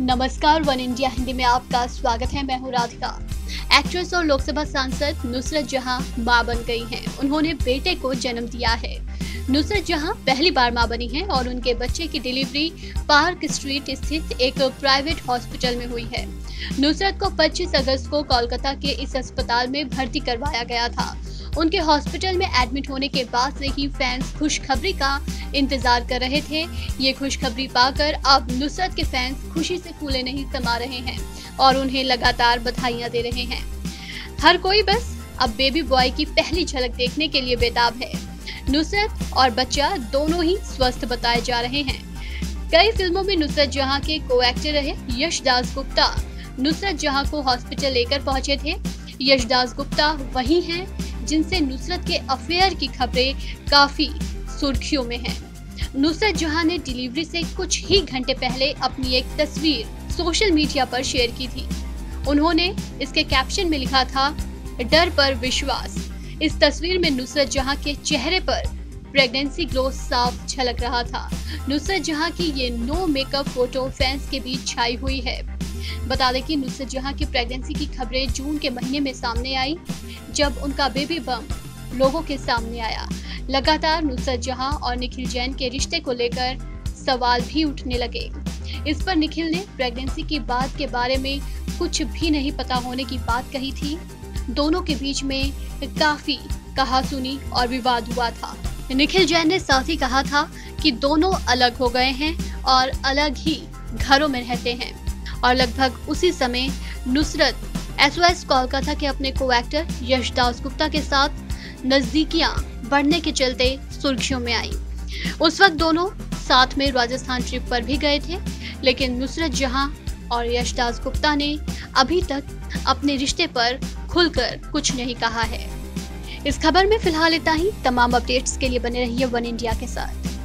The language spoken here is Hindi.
नमस्कार, वन इंडिया हिंदी में आपका स्वागत है। मैं हूँ राधिका। एक्ट्रेस और लोकसभा सांसद नुसरत जहाँ माँ बन गई हैं। उन्होंने बेटे को जन्म दिया है। नुसरत जहाँ पहली बार माँ बनी हैं और उनके बच्चे की डिलीवरी पार्क स्ट्रीट स्थित एक प्राइवेट हॉस्पिटल में हुई है। नुसरत को 25 अगस्त को कोलकाता के इस अस्पताल में भर्ती करवाया गया था। उनके हॉस्पिटल में एडमिट होने के बाद से ही फैंस खुशखबरी का इंतज़ार कर रहे थे। ये खुशखबरी पाकर अब नुसरत के फैंस खुशी से फूले नहीं समा रहे हैं और उन्हें लगातार बधाइयाँ दे रहे हैं। हर कोई बस अब बेबी बॉय की पहली झलक देखने के लिए बेताब है। नुसरत और बच्चा दोनों ही स्वस्थ बताए जा रहे हैं। कई फ़िल्मों में नुसरत जहाँ के को एक्टर रहे यशदास गुप्ता। नुसरत जहाँ को हॉस्पिटल लेकर पहुँचे थे यशदास गुप्ता वही हैं। जिनसे नुसरत के अफेयर की खबरें काफ़ी सुर्खियों में हैं। नुसरत जहाँ ने डिलीवरी से कुछ ही घंटे पहले अपनी एक तस्वीर सोशल मीडिया पर शेयर की थी। उन्होंने इसके कैप्शन में लिखा था, डर पर विश्वास। इस तस्वीर में नुसरत जहाँ के चेहरे पर प्रेगनेंसी ग्लो साफ़ झलक रहा था। नुसरत जहाँ की ये नो मेकअप फ़ोटो फैंस के बीच छाई हुई है। बता दें कि नुसरत जहाँ की प्रेगनेंसी की खबरें जून के महीने में सामने आई, जब उनका बेबी बम लोगों के सामने आया। लगातार नुसरत जहाँ और निखिल जैन के रिश्ते को लेकर सवाल भी उठने लगे। इस पर निखिल ने प्रेगनेंसी की बात के बारे में कुछ भी नहीं पता होने की बात कही थी। दोनों के बीच में काफ़ी कहा सुनी और विवाद हुआ था। निखिल जैन ने साथ ही कहा था कि दोनों अलग हो गए हैं और अलग ही घरों में रहते हैं। और लगभग उसी समय नुसरत एस कोलकाता के अपने को एक्टर यश दास गुप्ता के साथ नजदीकियाँ बढ़ने के चलते सुर्खियों में आई। उस वक्त दोनों साथ में राजस्थान ट्रिप पर भी गए थे, लेकिन नुसरत जहाँ और यशदास गुप्ता ने अभी तक अपने रिश्ते पर खुलकर कुछ नहीं कहा है। इस खबर में फ़िलहाल इतना ही। तमाम अपडेट्स के लिए बने रहिए वन इंडिया के साथ।